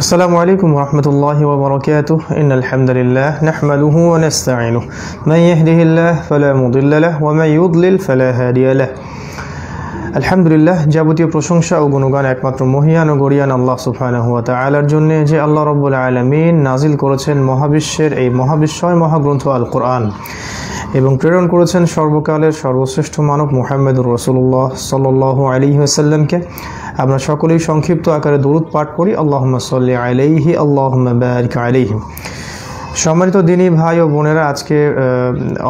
السلام عليكم ورحمة الله وبركاته إن الحمد لله نحمده ونستعينه من يهده الله فلا مضل له ومن يضلل فلا هادي له আলহামদুলিল্লাহ যাবতীয় প্রশংসা ও গুণগান একমাত্র মহিয়ান ও গরিয়ান আল্লাহ সুবহানাহু ওয়া তাআলার জন্য যে আল্লাহ রাব্বুল আলামিন নাজিল করেছেন মহাবিশ্বের এই মহাবিশ্বয় মহাগ্রন্থ আল কোরআন এবং প্রেরণ করেছেন সর্বকালের সর্বশ্রেষ্ঠ মানব মুহাম্মদুর রসুল্লাহ সাল্লাল্লাহু আলাইহি ওয়াসাল্লামকে। আমরা সকলেই সংক্ষিপ্ত আকারে দরুদ পাঠ করি। আল্লাহুম্মা সাল্লি আলাইহি, আল্লাহুম্মা বারিক আলাইহি সম্মানিত দিনী ভাই ও বোনেরা, আজকে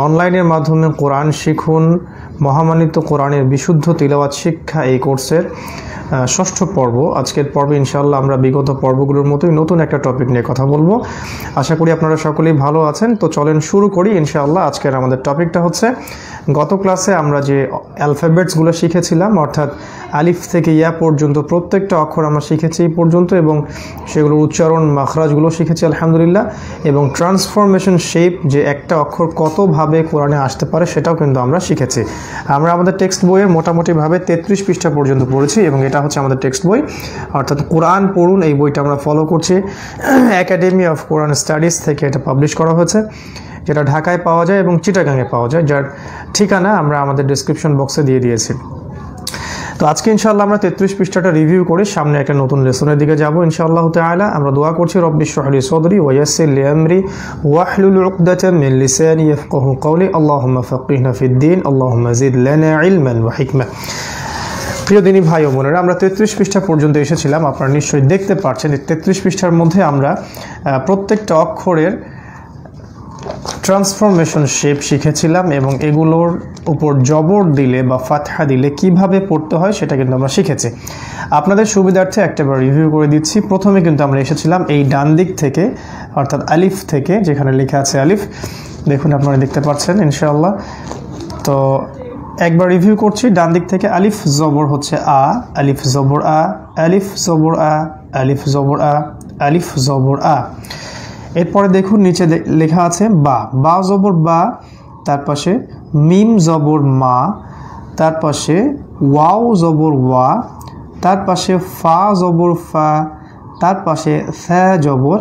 অনলাইনের মাধ্যমে কোরআন শিখুন, মহামানিত কোরআনের বিশুদ্ধ তিলাওয়াত শিক্ষা এই কোর্সের। ষষ্ঠ পর্ব। আজকের পর্বে ইনশাল্লাহ আমরা বিগত পর্বগুলোর মতোই নতুন একটা টপিক নিয়ে কথা বলব। আশা করি আপনারা সকলেই ভালো আছেন। তো চলেন শুরু করি ইনশাআল্লাহ। আজকের আমাদের টপিকটা হচ্ছে, গত ক্লাসে আমরা যে অ্যালফাবেটসগুলো শিখেছিলাম, অর্থাৎ আলিফ থেকে ইয়া পর্যন্ত প্রত্যেকটা অক্ষর আমরা শিখেছি এই পর্যন্ত এবং সেগুলোর উচ্চারণ মাখরাজগুলো শিখেছি, আলহামদুলিল্লাহ। এবং ট্রান্সফরমেশন শেপ যে একটা অক্ষর কতভাবে কোরআনে আসতে পারে সেটাও কিন্তু আমরা শিখেছি। আমরা আমাদের টেক্সট বইয়ের মোটামুটিভাবে তেত্রিশ পৃষ্ঠা পর্যন্ত পড়েছি এবং এটা হচ্ছে আমাদের টেক্সট বই। অর্থাৎ কোরআন পড়ুন, এই বইটা আমরা ফলো করছি। একাডেমি অফ কোরআন স্টাডিজ থেকে এটা পাবলিশ করা হয়েছে, যেটা ঢাকায় পাওয়া যায় এবং চিটাগাঙে পাওয়া যায়, যার ঠিকানা আমরা আমাদের ডিসক্রিপশন বক্সে দিয়ে দিয়েছি। তো আজকে ইনশাআল্লাহ আমরা তেত্রিশ পৃষ্ঠাটা রিভিউ করে সামনে একটা নতুন লেসনের দিকে যাব ইনশাআল্লাহ তাআলা। আমরা দোয়া করছি, রব্বি শহরি সদরি ওয়াসির লি আমরি ওয়াহলুল লিসানি ইয়াফকাহু কওলি। আল্লাহুম্মা ফাক্কিহনা প্রিয় দিনী ভাই ও বোনেরা, আমরা তেত্রিশ পৃষ্ঠা পর্যন্ত এসেছিলাম। আপনারা নিশ্চয়ই দেখতে পাচ্ছেন তেত্রিশ পৃষ্ঠার মধ্যে আমরা প্রত্যেকটা অক্ষরের ট্রান্সফরমেশন শেপ শিখেছিলাম এবং এগুলোর উপর জবর দিলে বা ফাতহা দিলে কীভাবে পড়তে হয় সেটা কিন্তু আমরা শিখেছি। আপনাদের সুবিধার্থে একটাবার রিভিউ করে দিচ্ছি। প্রথমে কিন্তু আমরা এসেছিলাম এই ডান দিক থেকে, অর্থাৎ আলিফ থেকে, যেখানে লেখা আছে আলিফ। দেখুন, আপনারা দেখতে পাচ্ছেন, ইনশাআল্লাহ। তো একবার রিভিউ করছি ডান দিক থেকে আলিফ জবর হচ্ছে আ, আলিফ জবর আ, আলিফ জবর আ, আলিফ জবর আ, আলিফ জবর আ। এরপরে দেখুন নিচে লেখা আছে বা বা জবর বা, তার পাশে মিম জবর মা, তার পাশে ওয়াও জবর ওয়া, তার পাশে ফা জবর ফা, তার পাশে স্যা জবর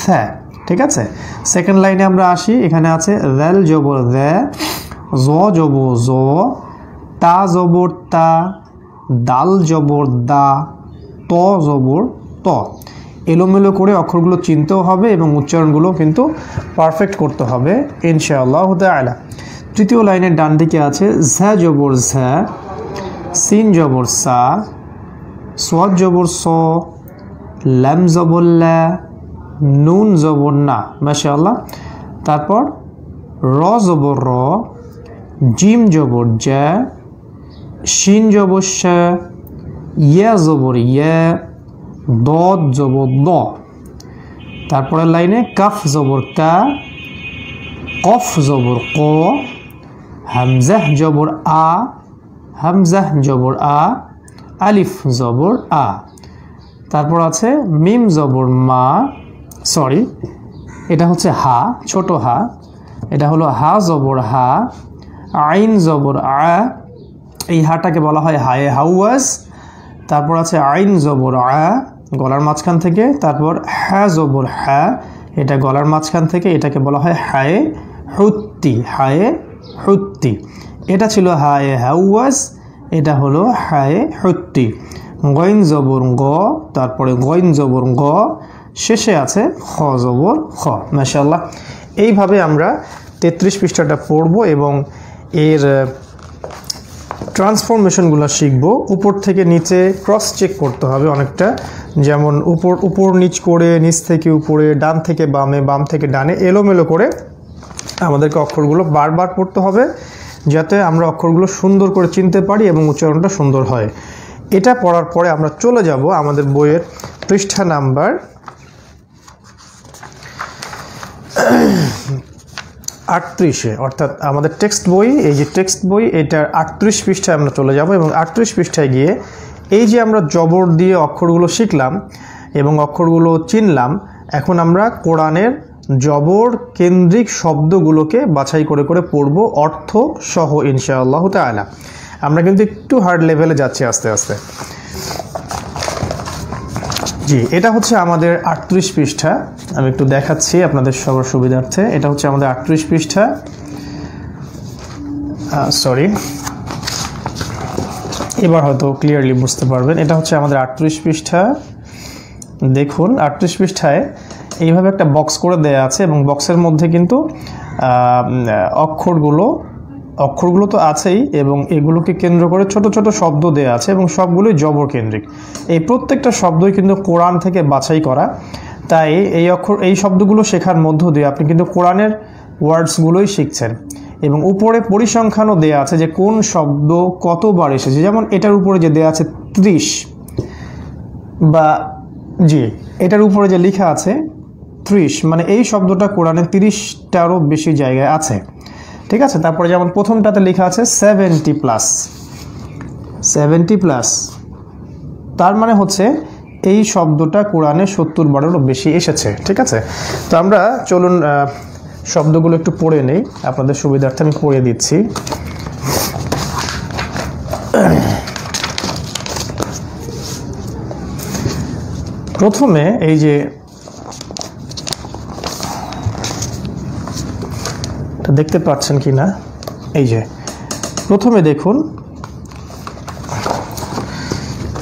স্যা ঠিক আছে? সেকেন্ড লাইনে আমরা আসি, এখানে আছে র্যাল জবর দ্যা জ জবর জ, তা জবর তা, দাল জবর দা, ত জবর ত। এলোমেলো করে অক্ষরগুলো চিনতেও হবে এবং উচ্চারণগুলো কিন্তু পারফেক্ট করতে হবে, ইনশাআল্লাহ আলা তৃতীয় লাইনের ডান দিকে আছে ঝ্যা জবর ঝ্যা সিন জবর সা সোয়াদ জবর স ল্যাম জবর ল্যা নুন জবর না, মাশাআল্লাহ। তারপর র জবর র জিম জবর জ্যা, শিন জবর ইয়া জবর ইয়া, দদ জবর দ। তারপরের লাইনে কাফ জবর কা, কফ জবর ক, হামজাহ জবর আ, হামজাহ জবর আ, আলিফ জবর আ। তারপর আছে মিম জবর মা, সরি, এটা হচ্ছে হা, ছোট হা, এটা হলো হা জবর হা। আইন জবর আ, এই হাটাকে বলা হয় হায়ে হাউয়াস তারপর আছে আইন জবর আ, গলার মাঝখান থেকে। তারপর হ্যা জবর হ্যা, এটা গলার মাঝখান থেকে এটাকে বলা হয় হায়ে হুত্তি হায়ে হুত্তি। এটা ছিল হায়ে হাউয়াস এটা হলো হায়ে হুত্তি। গইন জবর গ, তারপরে গইন জবর গ, শেষে আছে খ জবর খ মাশাল্লাহ এইভাবে আমরা তেত্রিশ পৃষ্ঠাটা পড়ব এবং এর ট্রান্সফরমেশনগুলো শিখব। উপর থেকে নিচে ক্রস চেক করতে হবে অনেকটা। যেমন উপর উপর নিচ করে, নিচ থেকে উপরে, ডান থেকে বামে, বাম থেকে ডানে, এলোমেলো করে আমাদেরকে অক্ষরগুলো বারবার পড়তে হবে, যাতে আমরা অক্ষরগুলো সুন্দর করে চিনতে পারি এবং উচ্চারণটা সুন্দর হয়। এটা পড়ার পরে আমরা চলে যাব আমাদের বইয়ের পৃষ্ঠা নাম্বার। আটত্রিশে, অর্থাৎ আমাদের টেক্সট বই, এই যে টেক্সট বই, এটার আটত্রিশ পৃষ্ঠায় আমরা চলে যাব এবং আটত্রিশ পৃষ্ঠায় গিয়ে এই যে আমরা জবর দিয়ে অক্ষরগুলো শিখলাম এবং অক্ষরগুলো চিনলাম, এখন আমরা কোরআনের জবর কেন্দ্রিক শব্দগুলোকে বাছাই করে করে পড়ব অর্থ সহ ইনশাআল্লাহ তালা আমরা কিন্তু একটু হার্ড লেভেলে যাচ্ছি আস্তে আস্তে। জি, এটা হচ্ছে আমাদের আটত্রিশ পৃষ্ঠা। আমি একটু দেখাচ্ছি আপনাদের সবার সুবিধার্থে। এটা হচ্ছে আমাদের আটত্রিশ পৃষ্ঠা। সরি এবার হয়তো ক্লিয়ারলি বুঝতে পারবেন। এটা হচ্ছে আমাদের আটত্রিশ পৃষ্ঠা। দেখুন, আটত্রিশ পৃষ্ঠায় এইভাবে একটা বক্স করে দেয়া আছে এবং বক্সের মধ্যে কিন্তু অক্ষরগুলো অক্ষরগুলো তো আছেই এবং এগুলোকে কেন্দ্র করে ছোট ছোট শব্দ দেয়া আছে এবং সবগুলোই জবর কেন্দ্রিক এই প্রত্যেকটা শব্দই কিন্তু কোরআন থেকে বাছাই করা। তাই এই অক্ষর, এই শব্দগুলো শেখার মধ্য দিয়ে আপনি কিন্তু কোরআনের ওয়ার্ডসগুলোই শিখছেন। এবং উপরে পরিসংখ্যানও দেয়া আছে যে কোন শব্দ কতবার এসেছে। যেমন এটার উপরে যে দেয়া আছে ত্রিশ বা, জি, এটার উপরে যে লেখা আছে ত্রিশ মানে এই শব্দটা কোরআনে তিরিশটারও বেশি জায়গায় আছে। ঠিক আছে? তারপরে যেমন প্রথমটাতে লেখা আছে সেভেন্টি প্লাস সেভেন্টি প্লাস তার মানে হচ্ছে এই শব্দটা কোরআনে সত্তর বারেরও বেশি এসেছে, ঠিক আছে? তো আমরা চলুন শব্দগুলো একটু পড়ে নেই। আপনাদের সুবিধার্থে আমি পড়ে দিচ্ছি। প্রথমে এই যে এটা দেখতে পাচ্ছেন কি না এই যে। প্রথমে দেখুন।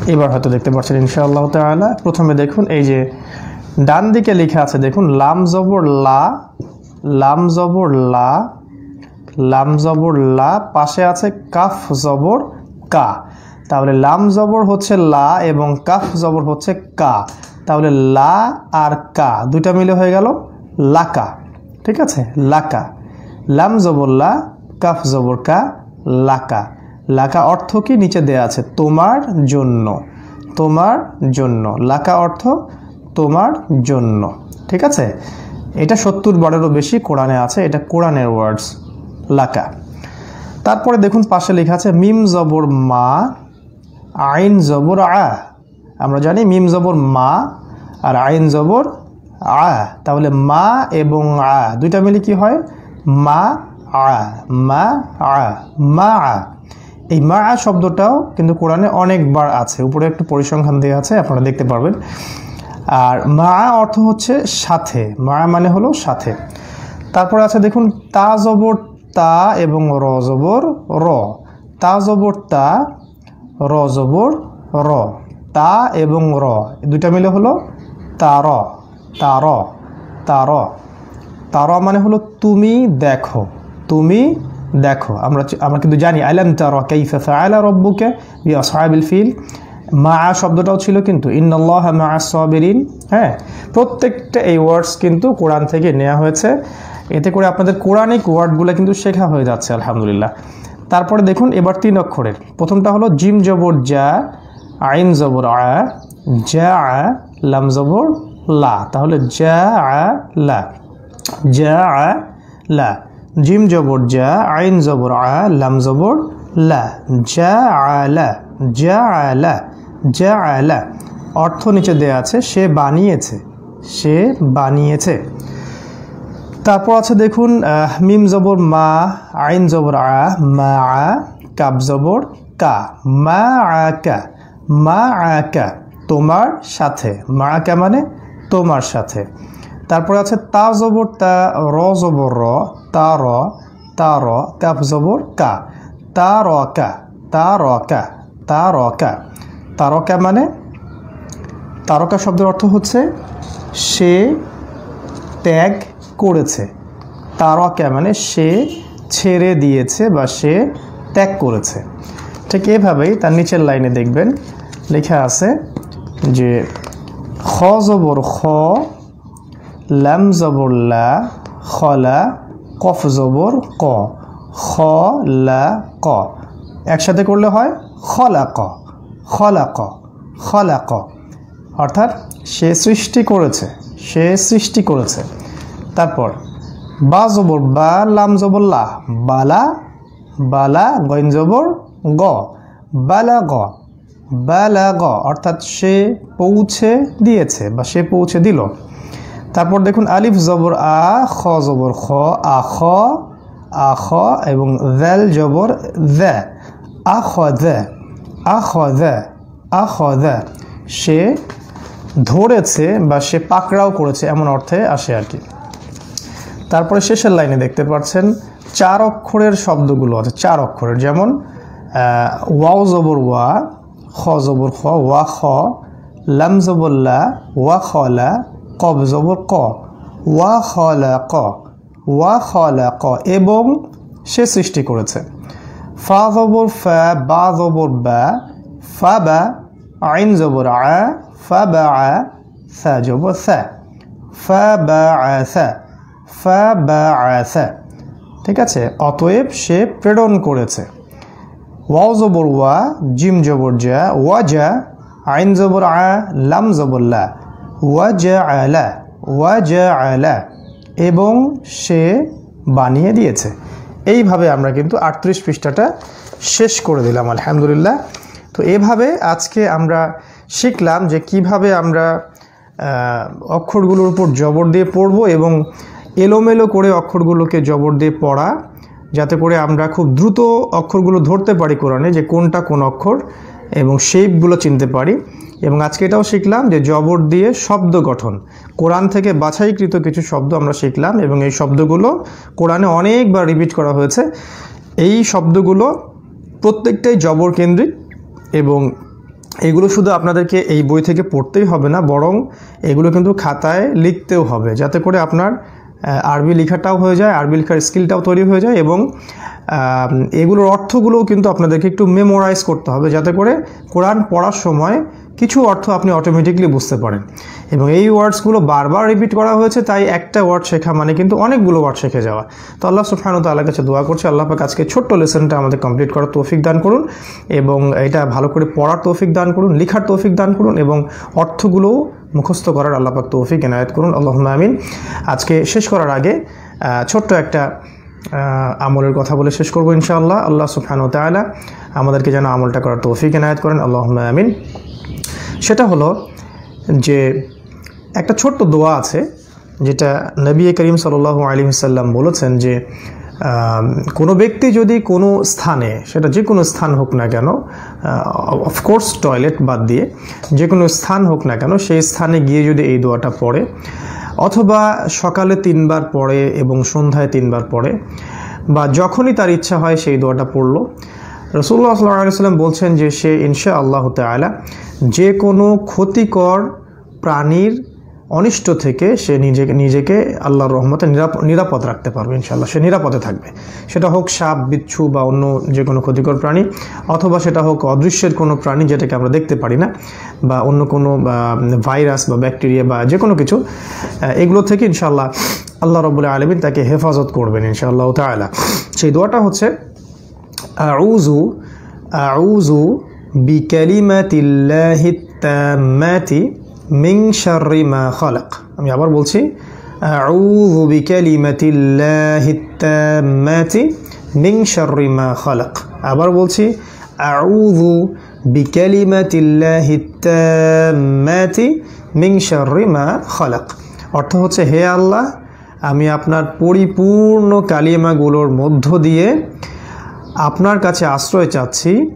এবার হয়তো দেখতে পাচ্ছেন ইনশাআল্লাহ তাআলা। প্রথমে দেখুন, এই যে ডান দিকে লেখা আছে, দেখুন, লাম জবর লা, লাম জবর লা, লাম জবর লা, পাশে আছে কাফ জবর কা। তাহলে লাম জবর হচ্ছে লা এবং কাফ জবর হচ্ছে কা। তাহলে লা আর কা, দুইটা মিলে হয়ে গেল লাকা। ঠিক আছে? লাকা। লাম জবর লা, কাফ জবর কা, লাকা। লাকা অর্থ কি? নিচে দেয়া আছে, তোমার জন্য। তোমার জন্য। লাকা অর্থ তোমার জন্য। ঠিক আছে? এটা সত্তর বারেরও বেশি কোরআনে আছে, এটা কোরআনের ওয়ার্ডস লাকা। তারপরে দেখুন, পাশে লেখা আছে, মিম জবর মা, আইন জবর আ। আমরা জানি মিম জবর মা আর আইন জবর আ। তাহলে মা এবং আ, দুইটা মিলে কি হয়? মা আ মা আ মা আ। এই মা আ শব্দটাও কিন্তু কোরআনে অনেকবার আছে। উপরে একটু পরিসংখ্যান দেওয়া আছে, আপনারা দেখতে পারবেন। আর মা অর্থ হচ্ছে সাথে। মা মানে হলো সাথে। তারপরে আছে দেখুন, তা জবর তা এবং র জবর র। তা জবর তা, র জবর র। তা এবং র। দুইটা মিলে হলো তার তার তার তার মানে হলো তুমি দেখো তুমি দেখো। আমরা আমরা কিন্তু জানি, আলাম তার কাইফা ফাআলা রব্বুকা বি ফিল? মা শব্দটাও ছিল কিন্তু, ইন্নাল্লাহ মা সাবিরিন। হ্যাঁ প্রত্যেকটা এই ওয়ার্ডস কিন্তু কোরআন থেকে নেওয়া হয়েছে। এতে করে আপনাদের কোরআনিক ওয়ার্ডগুলো কিন্তু শেখা হয়ে যাচ্ছে, আলহামদুলিল্লাহ। তারপরে দেখুন, এবার তিন অক্ষরের। প্রথমটা হলো, জিম জবর যা আইন জবর আ যা লাম জবর লা। তাহলে যা লা। যা আ লা জিম জবর যা আইন জবর আ লাম জবর লা যা আলা যা আলা যা আলা অর্থ নিচে দেয়া আছে, সে বানিয়েছে। সে বানিয়েছে। তারপর আছে দেখুন মিম জবর মা, আইন জবর আ, মা আ, কাব জবর কা। মা আ কা। মা আ কা। তোমার সাথে। মা কা মানে তোমার সাথে। তারপর আছে তা জবর তা, র জবর র, তা র তা র কাপ জবর কা। তা র কা, তা র কা, তা র কা। তারকা মানে? তারকা শব্দের অর্থ হচ্ছে সে ত্যাগ করেছে। তারকা মানে সে ছেড়ে দিয়েছে বা সে ত্যাগ করেছে। ঠিক এভাবেই তার নিচের লাইনে দেখবেন, লেখা আছে যে খ জবর খ লাম জবর লা খলা কফ জবর ক খ লা ক একসাথে করলে হয় খলা ক খলা ক খলা ক অর্থাৎ সে সৃষ্টি করেছে, সে সৃষ্টি করেছে। তারপর, বা জবর বা লাম জবর লা বালা বালা গইন জবর গ বালা গ বালা গ অর্থাৎ সে পৌঁছে দিয়েছে বা সে পৌঁছে দিল। তারপর দেখুন আলিফ জবর আ, খ জবর খ, আ খ আ, খ এবং দ্যাল জবর দ্য আ, খ দ্য আ, খ দ্য আ, খ দ্য সে ধরেছে বা সে পাকড়াও করেছে এমন অর্থে আসে আর কি। তারপরে শেষের লাইনে দেখতে পাচ্ছেন চার অক্ষরের শব্দগুলো আছে, চার অক্ষরের। যেমন ওয়াও জবর ওয়া, খ জবর খ, ওয়া, খ, লাম জবর লা, ওয়া খলা কব, জবর ক। ওয়া খলা ক ওয়া খলা ক এবং সে সৃষ্টি করেছে। ফা জবর ফা, বা জবর বা, ফা বা, আইন জবর আ, ফা বা আ, সা জবর সা। ফা বা আ সা, ফা বা আ সা। ঠিক আছে? অতএব সে প্রেরণ করেছে। ওয়াও জবর ওয়া, জিম জবর জা, ওয়া জা, আইন জবর আ, লাম জবর লা। ওয়া জা আলা ওয়া জা আলা এবং সে বানিয়ে দিয়েছে। এইভাবে আমরা কিন্তু আটত্রিশ পৃষ্ঠাটা শেষ করে দিলাম, আলহামদুলিল্লাহ। তো এভাবে আজকে আমরা শিখলাম যে কীভাবে আমরা অক্ষরগুলোর উপর জবর দিয়ে পড়ব এবং এলোমেলো করে অক্ষরগুলোকে জবর দিয়ে পড়া, যাতে করে আমরা খুব দ্রুত অক্ষরগুলো ধরতে পারি কোরআনে যে কোনটা কোন অক্ষর এবং শেপগুলো চিনতে পারি। এবং আজকে এটাও শিখলাম যে জবর দিয়ে শব্দ গঠন। কোরআন থেকে বাছাইকৃত কিছু শব্দ আমরা শিখলাম এবং এই শব্দগুলো কোরআনে অনেকবার রিপিট করা হয়েছে। এই শব্দগুলো প্রত্যেকটাই জবর কেন্দ্রিক এবং এগুলো শুধু আপনাদেরকে এই বই থেকে পড়তেই হবে না, বরং এগুলো কিন্তু খাতায় লিখতেও হবে, যাতে করে আপনার আরবি লেখাটাও হয়ে যায়, আরবি লেখার স্কিলটাও তৈরি হয়ে যায় এবং এগুলোর অর্থগুলোও কিন্তু আপনাদেরকে একটু মেমোরাইজ করতে হবে যাতে করে কোরআন পড়ার সময় কিছু অর্থ আপনি অটোমেটিকলি বুঝতে পারেন। এবং এই ওয়ার্ডসগুলো বারবার রিপিট করা হয়েছে, তাই একটা ওয়ার্ড শেখা মানে কিন্তু অনেকগুলো ওয়ার্ড শিখে যাওয়া। তো আল্লাহ সুফানু তাল্লাহ কাছে দোয়া করছে, আল্লাহ পাক আজকে ছোট্ট লেসনটা আমাদের কমপ্লিট করার তৌফিক দান করুন এবং এটা ভালো করে পড়ার তৌফিক দান করুন, লেখার তৌফিক দান করুন এবং অর্থগুলোও মুখস্থ করার আল্লাহ পাক তৌফিক এনায়ত করুন। আল্লাহ আমিন। আজকে শেষ করার আগে ছোট্ট একটা আমলের কথা বলে শেষ করব ইনশাআল্লাহ। আল্লাহ সুফানু তাআলা আমাদেরকে যেন আমলটা করার তৌফিক এনায়ত করেন। আল্লাহ আমিন। সেটা হলো যে একটা ছোট্ট দোয়া আছে, যেটা নবী করিম সাল্লাহ আলী সাল্লাম বলেছেন যে কোনো ব্যক্তি যদি কোনো স্থানে, সেটা যে কোনো স্থান হোক না কেন অফকোর্স টয়লেট বাদ দিয়ে, যে কোনো স্থান হোক না কেন, সেই স্থানে গিয়ে যদি এই দোয়াটা পড়ে অথবা সকালে তিনবার পড়ে এবং সন্ধ্যায় তিনবার পড়ে, বা যখনই তার ইচ্ছা হয় সেই দোয়াটা পড়ল। রসুল্লাহ সাল্লাহ সাল্লাম বলছেন যে সে ইনশা আল্লাহ আয়লা যে কোনো ক্ষতিকর প্রাণীর অনিষ্ট থেকে সে নিজেকে নিজেকে আল্লাহর রহমতে নিরাপ- নিরাপদ রাখতে পারবে ইনশাল্লাহ সে নিরাপদে থাকবে। সেটা হোক সাপ, বিচ্ছু বা অন্য যে কোনো ক্ষতিকর প্রাণী, অথবা সেটা হোক অদৃশ্যের কোনো প্রাণী যেটাকে আমরা দেখতে পারি না, বা অন্য কোনো ভাইরাস বা ব্যাকটেরিয়া বা যে কোনো কিছু এগুলো থেকে ইনশাল্লাহ আল্লাহ রবুল্লাহ আলমিন তাকে হেফাজত করবেন, ইনশাআল্লাহ তালা সেই দোয়াটা হচ্ছে আউজু আউজু বিকালিমাতিল্লাহি তাম্মাতি মা খালাক। আমি আবার বলছি, আউযু বিকালিমাতিল্লাহি তাম্মাতি মিন শাররি মা খালাক। আবার বলছি, আউযু বিকালিমাতিল্লাহি তাম্মাতি মিন শাররি মা খালাক। অর্থ হচ্ছে, হে আল্লাহ, আমি আপনার পরিপূর্ণ কালিমাগুলোর মধ্য দিয়ে আপনার কাছে আশ্রয় চাচ্ছি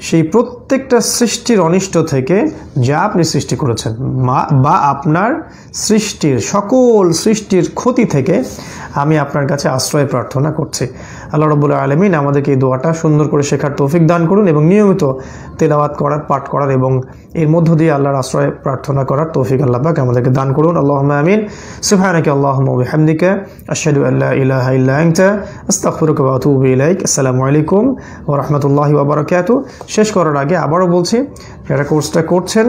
সেই প্রত্যেকটা সৃষ্টির অনিষ্ট থেকে যা আপনি সৃষ্টি করেছেন বা আপনার সৃষ্টির সকল সৃষ্টির ক্ষতি থেকে আমি আপনার কাছে আশ্রয় প্রার্থনা করছি। আল্লাহ রবুল্লা আলমিন আমাদেরকে এই দোয়াটা সুন্দর করে শেখার তৌফিক দান করুন এবং নিয়মিত তেলাওয়াত করার, পাঠ করার এবং এর মধ্য দিয়ে আল্লাহর আশ্রয় প্রার্থনা করার তৌফিক আল্লাহ পাক আমাদেরকে দান করুন। আল্লাহ আমিন। সুবহানাকা আল্লাহুম্মা ওয়া বিহামদিকা। আশহাদু আল্লা ইলাহা ইল্লা আনতা। আস্তাগফিরুকা ওয়া আতুবু ইলাইক। আসসালামু আলাইকুম ওয়া রাহমাতুল্লাহি ওয়া শেষ করার আগে আবারও বলছি, যারা কোর্সটা করছেন,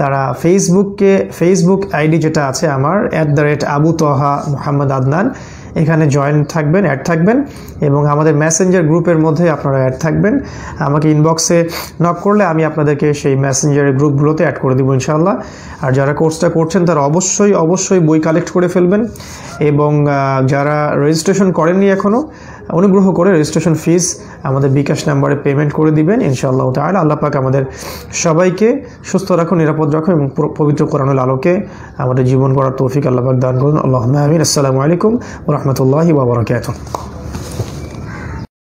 তারা ফেসবুককে ফেসবুক আইডি যেটা আছে আমার at the rate Abu Taha Mohammad Adnan. এখানে জয়েন থাকবেন অ্যাড থাকবেন এবং আমাদের মেসেঞ্জার গ্রুপের মধ্যে আপনারা অ্যাড থাকবেন। আমাকে ইনবক্সে নক করলে আমি আপনাদেরকে সেই মেসেঞ্জারের গ্রুপগুলোতে অ্যাড করে দেবো ইনশাল্লাহ আর যারা কোর্সটা করছেন তারা অবশ্যই অবশ্যই বই কালেক্ট করে ফেলবেন এবং যারা রেজিস্ট্রেশন করেননি এখনও অনুগ্রহ করে রেজিস্ট্রেশন ফিস আমাদের বিকাশ নাম্বারে পেমেন্ট করে দিবেন। ইনশাআল্লাহ তাহলে আল্লাহ পাক আমাদের সবাইকে সুস্থ রাখুন, নিরাপদ রাখুন এবং পবিত্র কোরআনুল আলোকে আমাদের জীবন করার তৌফিক আল্লাহ পাক দান করুন। আল্লাহ আসসালামু আলাইকুম রহমতুল্লাহি বাবরকাত